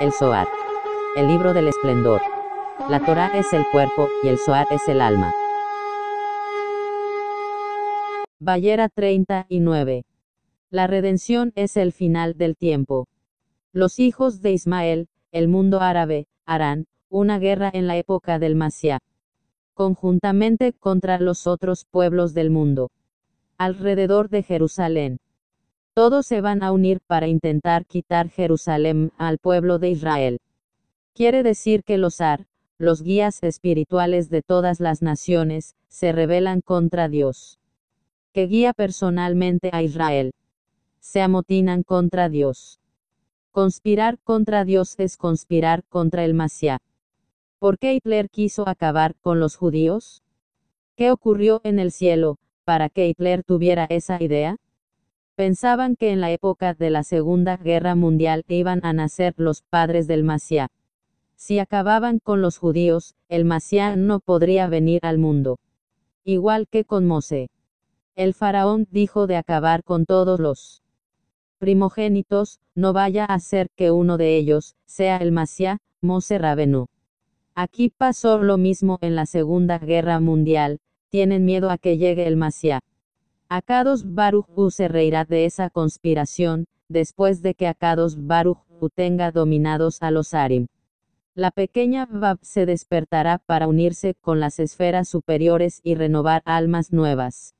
El Zohar. El libro del esplendor. La Torah es el cuerpo, y el Zohar es el alma. Ballera 39. La redención es el final del tiempo. Los hijos de Ismael, el mundo árabe, harán una guerra en la época del Masía, conjuntamente contra los otros pueblos del mundo, alrededor de Jerusalén. Todos se van a unir para intentar quitar Jerusalén al pueblo de Israel. Quiere decir que los Ar, los guías espirituales de todas las naciones, se rebelan contra Dios. Que guía personalmente a Israel. Se amotinan contra Dios. Conspirar contra Dios es conspirar contra el Masía. ¿Por qué Hitler quiso acabar con los judíos? ¿Qué ocurrió en el cielo, para que Hitler tuviera esa idea? Pensaban que en la época de la Segunda Guerra Mundial iban a nacer los padres del Masía. Si acababan con los judíos, el Masía no podría venir al mundo. Igual que con Mosé. El faraón dijo de acabar con todos los primogénitos, no vaya a ser que uno de ellos, sea el Masía, Mosé Rabenu. Aquí pasó lo mismo en la Segunda Guerra Mundial, tienen miedo a que llegue el Masía. Akados Baruch se reirá de esa conspiración, después de que Akados Baruch tenga dominados a los Arim. La pequeña Bab se despertará para unirse con las esferas superiores y renovar almas nuevas.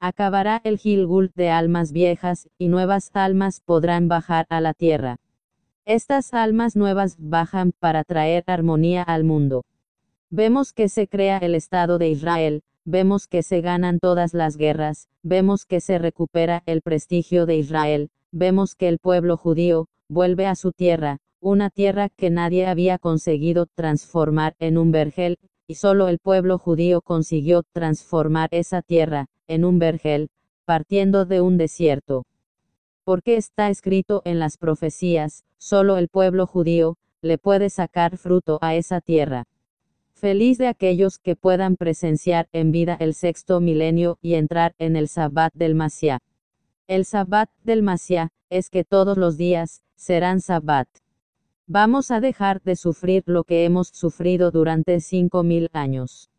Acabará el Gilgul de almas viejas, y nuevas almas podrán bajar a la tierra. Estas almas nuevas bajan para traer armonía al mundo. Vemos que se crea el Estado de Israel, vemos que se ganan todas las guerras, vemos que se recupera el prestigio de Israel, vemos que el pueblo judío, vuelve a su tierra, una tierra que nadie había conseguido transformar en un vergel, y solo el pueblo judío consiguió transformar esa tierra, en un vergel, partiendo de un desierto. Porque está escrito en las profecías, solo el pueblo judío, le puede sacar fruto a esa tierra. Feliz de aquellos que puedan presenciar en vida el sexto milenio y entrar en el Sabbat del Masía. El Sabbat del Masía es que todos los días serán Sabbat. Vamos a dejar de sufrir lo que hemos sufrido durante cinco mil años.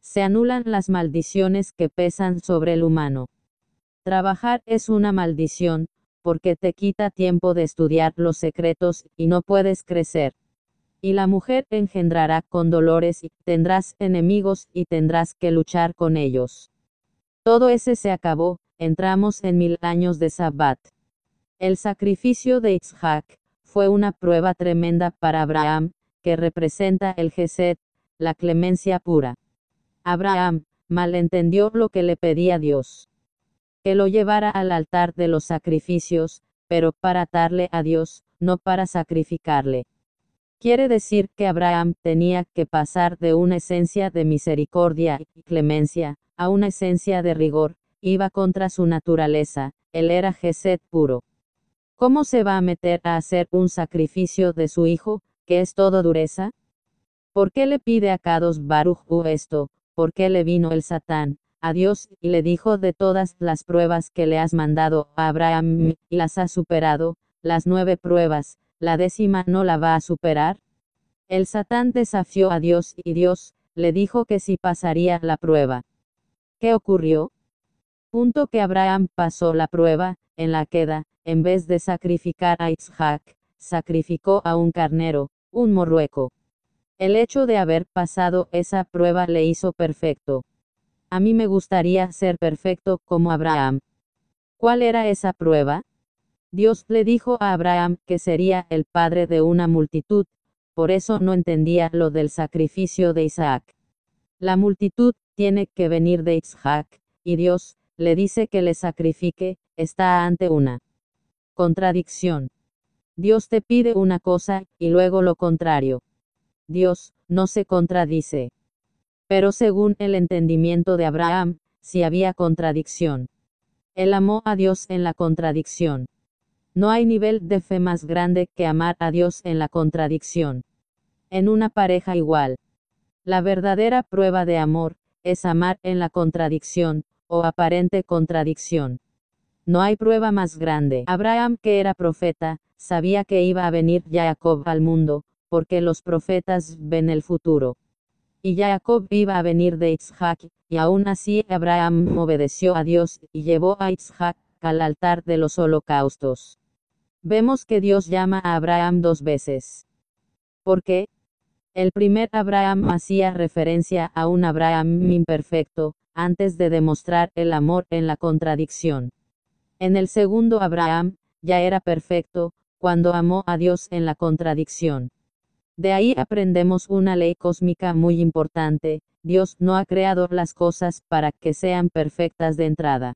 Se anulan las maldiciones que pesan sobre el humano. Trabajar es una maldición, porque te quita tiempo de estudiar los secretos, y no puedes crecer y la mujer engendrará con dolores y tendrás enemigos y tendrás que luchar con ellos. Todo ese se acabó, entramos en mil años de Sabbat. El sacrificio de Isaac fue una prueba tremenda para Abraham, que representa el Gesed, la clemencia pura. Abraham, malentendió lo que le pedía Dios. Que lo llevara al altar de los sacrificios, pero para atarle a Dios, no para sacrificarle. Quiere decir que Abraham tenía que pasar de una esencia de misericordia y clemencia, a una esencia de rigor, iba contra su naturaleza, él era Gesed puro. ¿Cómo se va a meter a hacer un sacrificio de su hijo, que es todo dureza? ¿Por qué le pide a Kados Baruch esto? ¿Por qué le vino el Satán, a Dios, y le dijo de todas las pruebas que le has mandado a Abraham, y las ha superado, las nueve pruebas, la décima no la va a superar? El Satán desafió a Dios y Dios, le dijo que sí pasaría la prueba. ¿Qué ocurrió? Punto que Abraham pasó la prueba, en la queda, en vez de sacrificar a Isaac, sacrificó a un carnero, un morrueco. El hecho de haber pasado esa prueba le hizo perfecto. A mí me gustaría ser perfecto como Abraham. ¿Cuál era esa prueba? Dios le dijo a Abraham que sería el padre de una multitud, por eso no entendía lo del sacrificio de Isaac. La multitud tiene que venir de Isaac, y Dios le dice que le sacrifique, está ante una contradicción. Dios te pide una cosa, y luego lo contrario. Dios, no se contradice. Pero según el entendimiento de Abraham, sí había contradicción. Él amó a Dios en la contradicción. No hay nivel de fe más grande que amar a Dios en la contradicción. En una pareja igual. La verdadera prueba de amor, es amar en la contradicción, o aparente contradicción. No hay prueba más grande. Abraham, que era profeta, sabía que iba a venir Jacob al mundo, porque los profetas ven el futuro. Y Jacob iba a venir de Isaac, y aún así Abraham obedeció a Dios, y llevó a Isaac al altar de los holocaustos. Vemos que Dios llama a Abraham dos veces. ¿Por qué? El primer Abraham hacía referencia a un Abraham imperfecto, antes de demostrar el amor en la contradicción. En el segundo Abraham, ya era perfecto, cuando amó a Dios en la contradicción. De ahí aprendemos una ley cósmica muy importante, Dios no ha creado las cosas para que sean perfectas de entrada.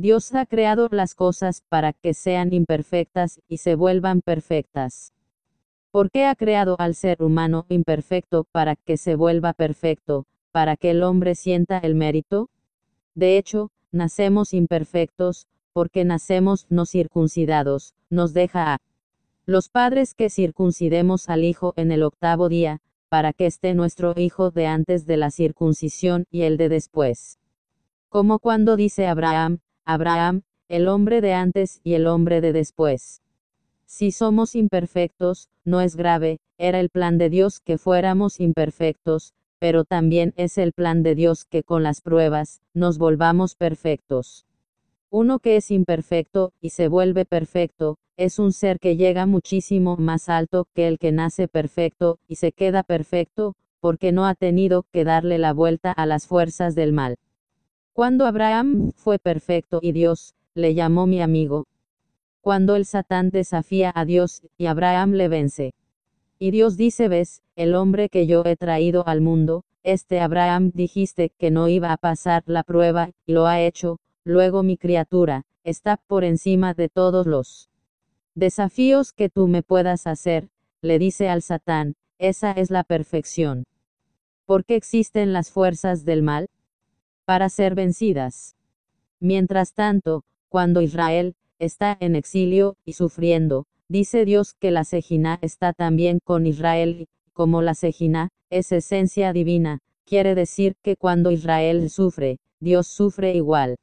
Dios ha creado las cosas para que sean imperfectas y se vuelvan perfectas. ¿Por qué ha creado al ser humano imperfecto para que se vuelva perfecto, para que el hombre sienta el mérito? De hecho, nacemos imperfectos, porque nacemos no circuncidados, nos deja a los padres que circuncidemos al hijo en el octavo día, para que esté nuestro hijo de antes de la circuncisión y el de después. Como cuando dice Abraham, Abraham, el hombre de antes y el hombre de después. Si somos imperfectos, no es grave, era el plan de Dios que fuéramos imperfectos, pero también es el plan de Dios que con las pruebas, nos volvamos perfectos. Uno que es imperfecto, y se vuelve perfecto, es un ser que llega muchísimo más alto que el que nace perfecto, y se queda perfecto, porque no ha tenido que darle la vuelta a las fuerzas del mal. Cuando Abraham fue perfecto y Dios, le llamó mi amigo. Cuando el Satán desafía a Dios, y Abraham le vence. Y Dios dice, ves, el hombre que yo he traído al mundo, este Abraham dijiste que no iba a pasar la prueba, y lo ha hecho, Luego mi criatura, está por encima de todos los desafíos que tú me puedas hacer, le dice al Satán, esa es la perfección. ¿Por qué existen las fuerzas del mal? Para ser vencidas. Mientras tanto, cuando Israel está en exilio y sufriendo, dice Dios que la Sejina está también con Israel, como la Sejina es esencia divina, quiere decir que cuando Israel sufre, Dios sufre igual.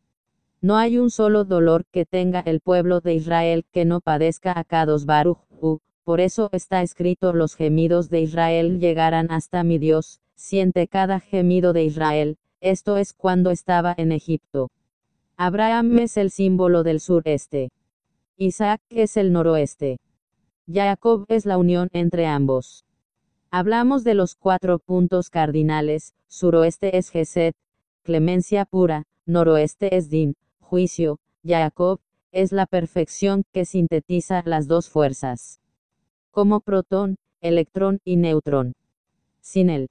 No hay un solo dolor que tenga el pueblo de Israel que no padezca a Kados Baruch por eso está escrito los gemidos de Israel llegarán hasta mi Dios, siente cada gemido de Israel, esto es cuando estaba en Egipto. Abraham es el símbolo del sureste. Isaac es el noroeste. Jacob es la unión entre ambos. Hablamos de los cuatro puntos cardinales, suroeste es Geset, clemencia pura, noroeste es Din, juicio, Jacob, es la perfección que sintetiza las dos fuerzas. Como protón, electrón y neutrón. Sin el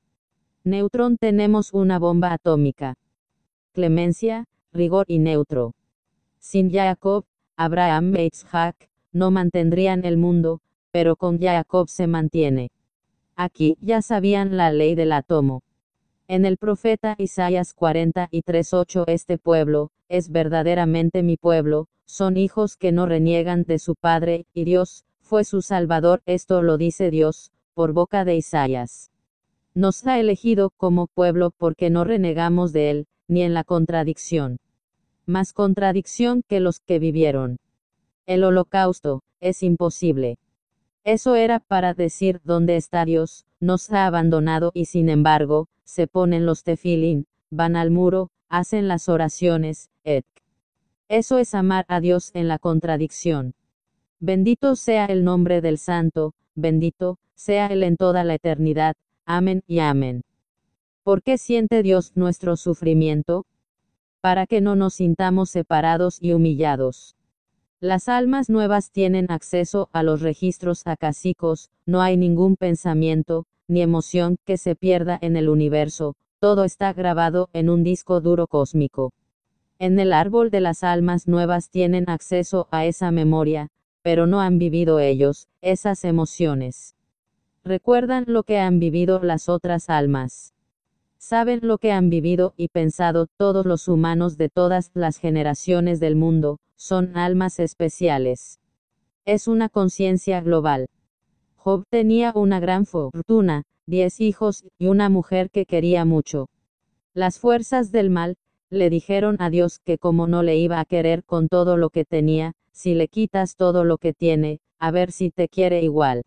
neutrón tenemos una bomba atómica. Clemencia, rigor y neutro. Sin Jacob, Abraham e no mantendrían el mundo, pero con Jacob se mantiene. Aquí ya sabían la ley del átomo. En el profeta Isaías 43:8 Este pueblo, es verdaderamente mi pueblo, son hijos que no reniegan de su Padre, y Dios, fue su Salvador. Esto lo dice Dios, por boca de Isaías. Nos ha elegido como pueblo porque no renegamos de Él, ni en la contradicción. Más contradicción que los que vivieron. El holocausto, es imposible. Eso era para decir dónde está Dios, nos ha abandonado y sin embargo, se ponen los tefilín, van al muro, hacen las oraciones, et. Eso es amar a Dios en la contradicción. Bendito sea el nombre del Santo, bendito sea Él en toda la eternidad. Amén y amén. ¿Por qué siente Dios nuestro sufrimiento? Para que no nos sintamos separados y humillados. Las almas nuevas tienen acceso a los registros acásicos, no hay ningún pensamiento, ni emoción que se pierda en el universo, todo está grabado en un disco duro cósmico. En el árbol de las almas nuevas tienen acceso a esa memoria, pero no han vivido ellos, esas emociones. Recuerdan lo que han vivido las otras almas. Saben lo que han vivido y pensado todos los humanos de todas las generaciones del mundo, son almas especiales. Es una conciencia global. Job tenía una gran fortuna, diez hijos, y una mujer que quería mucho. Las fuerzas del mal, Le dijeron a Dios que como no le iba a querer con todo lo que tenía, si le quitas todo lo que tiene, a ver si te quiere igual.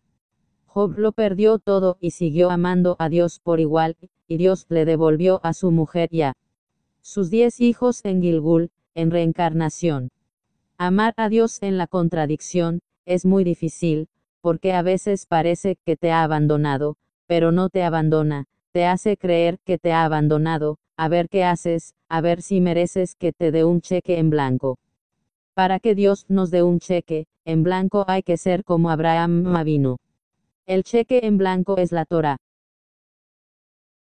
Job lo perdió todo y siguió amando a Dios por igual, y Dios le devolvió a su mujer y a sus diez hijos en Gilgul, en reencarnación. Amar a Dios en la contradicción, es muy difícil, porque a veces parece que te ha abandonado, pero no te abandona, te hace creer que te ha abandonado, a ver qué haces, a ver si mereces que te dé un cheque en blanco. Para que Dios nos dé un cheque, en blanco hay que ser como Abraham Mavino. El cheque en blanco es la Torah.